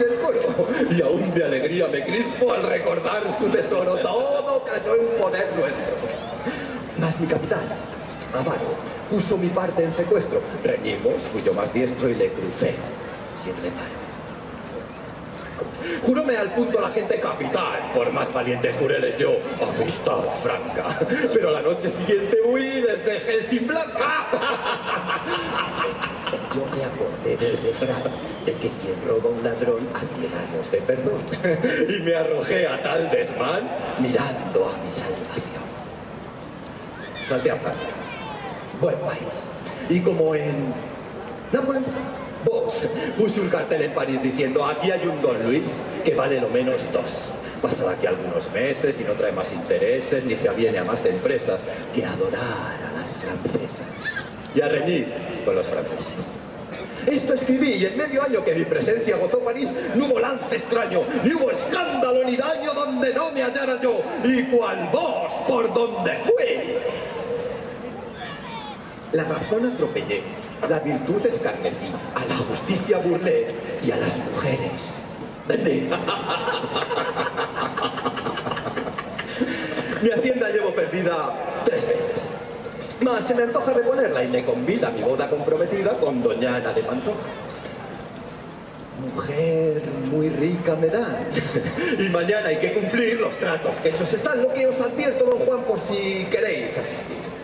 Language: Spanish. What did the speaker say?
el y aún de alegría me crispo al recordar su tesoro. Todo cayó en poder nuestro. Mas mi capitán, Amaro, puso mi parte en secuestro. Reñimos, fui yo más diestro y le crucé sin reparo. Juróme al punto la gente capital, por más valiente jureles yo, amistad franca. Pero la noche siguiente huí, les dejé sin blanca. Yo me acordé del refrán de que quien roba un ladrón a cien años de perdón. Y me arrojé a tal desmán mirando a mi salvación. Salté a Francia. Buen país. Y como en Nápoles, vos puse un cartel en París diciendo aquí hay un Don Luis que vale lo menos dos. Pasará aquí algunos meses y no trae más intereses ni se aviene a más empresas que adorar a las francesas y a reñir con los franceses. Esto escribí y en medio año que mi presencia gozó París, no hubo lance extraño, ni hubo escándalo ni daño donde no me hallara yo, y cual vos por donde fui. La razón atropellé, la virtud escarnecí, a la justicia burlé y a las mujeres. Mi hacienda llevo perdida tres veces. Se me antoja reponerla y me convida a mi boda comprometida con doña Ana de Pantoja. Mujer muy rica me da. y mañana hay que cumplir los tratos que hechos están, lo que os advierto, don Juan, por si queréis asistir.